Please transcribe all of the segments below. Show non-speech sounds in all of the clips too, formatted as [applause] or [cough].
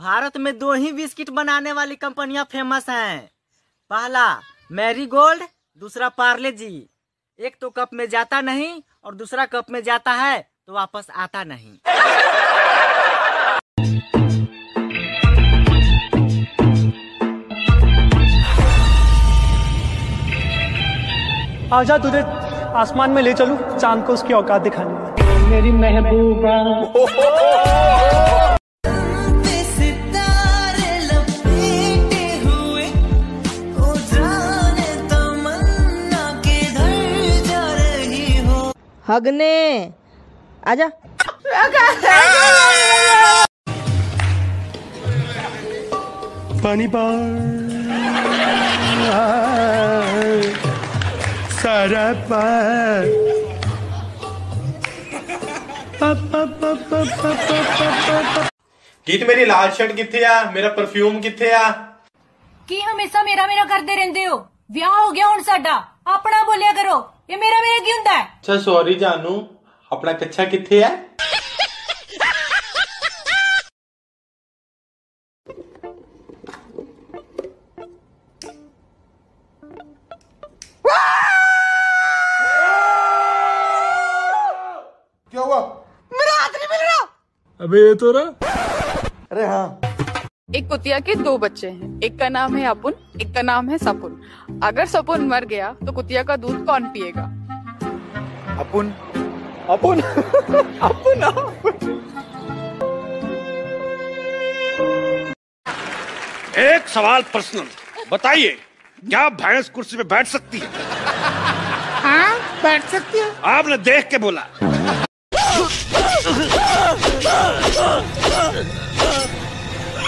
भारत में दो ही बिस्किट बनाने वाली कंपनियाँ फ़ेमस हैं। पहला मैरी गोल्ड दूसरा पार्ले जी। एक तो कप में जाता नहीं और दूसरा कप में जाता है तो वापस आता नहीं। आजा तुझे आसमान में ले चलूँ चाँद को उसकी औकात दिखाने। मेरी महबूबा। हगने आजा पानी पार सारा पार ਗੀਤ ਮੇਰੀ ਲਾਲ ਸ਼ਰਟ ਕਿੱਥੇ ਆ ਮੇਰਾ ਪਰਫਿਊਮ ਕਿੱਥੇ ਆ ਕੀ ਹਮੇਸ਼ਾ ਮੇਰਾ ਮੇਰਾ ਕਰਦੇ ਰਹਿੰਦੇ ਹੋ ਵਿਆਹ ਹੋ ਗਿਆ ਹੁਣ ਸਾਡਾ ਆਪਣਾ ਬੋਲਿਆ ਕਰੋ ਇਹ ਮੇਰਾ ਮੇਰਾ ਕੀ ਹੁੰਦਾ ਹੈ ਅੱਛਾ ਸੌਰੀ ਜਾਨੂ ਆਪਣਾ ਕੱਛਾ ਕਿੱਥੇ ਆ क्या हुआ अबे ये तो रहा अरे हाँ एक कुतिया के दो बच्चे हैं। एक का नाम है अपुन एक का नाम है सपुन। अगर सपुन मर गया तो कुतिया का दूध कौन पिएगा? अपुन। अपुन? [laughs] अपुन एक सवाल पर्सनल बताइए क्या भैंस कुर्सी पे बैठ सकती है? हाँ बैठ सकती है। आपने देख के बोला।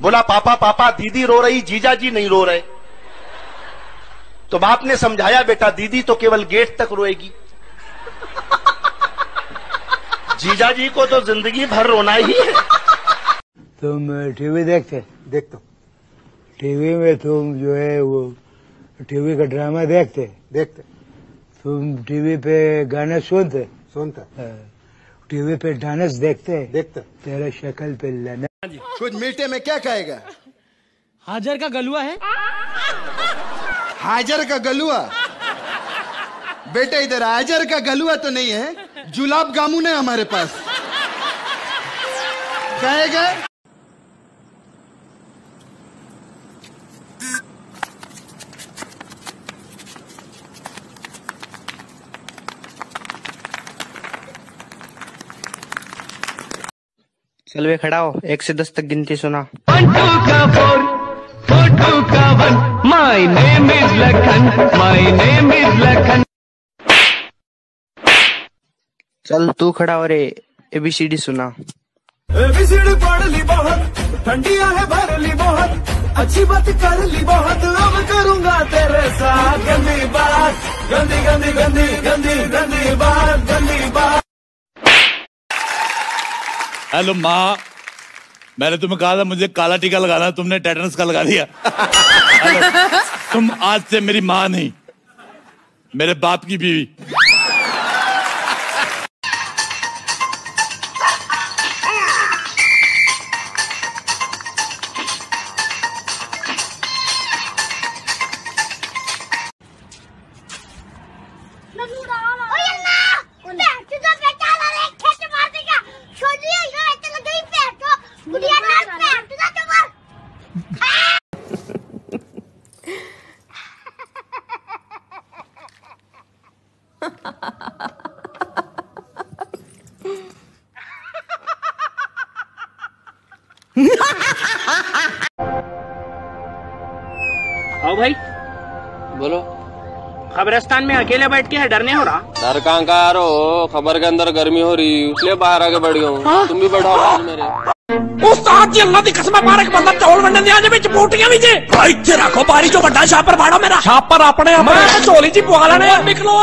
बोला पापा पापा दीदी रो रही जीजा जी नहीं रो रहे। तो बाप ने समझाया बेटा दीदी तो केवल गेट तक रोएगी। जीजा जी को तो ज़िंदगी भर रोना ही है। तुम टीवी देखते? देख तो टीवी में तुम जो है वो टीवी का ड्रामा देखते? देखते तुम टीवी पे गाने सुनते? सुनते टीवी पे डांस देखते? देखते तेरा शक्ल पे लना कुछ मीठे में क्या खाएगा? हाजर का गलुआ है। हाजर का गलुआ? बेटा इधर हाजर का गलुआ तो नहीं है। जुलाब गामुन है हमारे पास। खाएगा? चल वे खड़ा हो एक से दस तक गिनती सुना। चल तू खड़ा हो रे एबीसीडी सुना। एबीसीडी पढ़ ली बहुत ठंडिया है भर ली बहुत अच्छी बात कर ली बहुत अब करूँगा तेरे साथ गंदी बात गंदी गंदी गंदी गंदी गंदी बात गंदी बात। हेलो माँ मैंने तुम्हें कहा था मुझे काला टीका लगाना तुमने टेटनस का लगा दिया। [laughs] तुम आज से मेरी माँ नहीं मेरे बाप की बीवी। आओ भाई। बोलो। खबरस्तान में अकेले बैठ के डरने हो रहा? डर कहाँ का आ हो? खबर के अंदर गर्मी हो रही। इसलिए बाहर आके बैठ गया हाँ? तुम भी बैठो मेरे। उस्ताद जी अल्लाह की कसम चौल मंडन भी जे। भाई बारी छापर मेरा। छापर अपने चोली तो निकलो।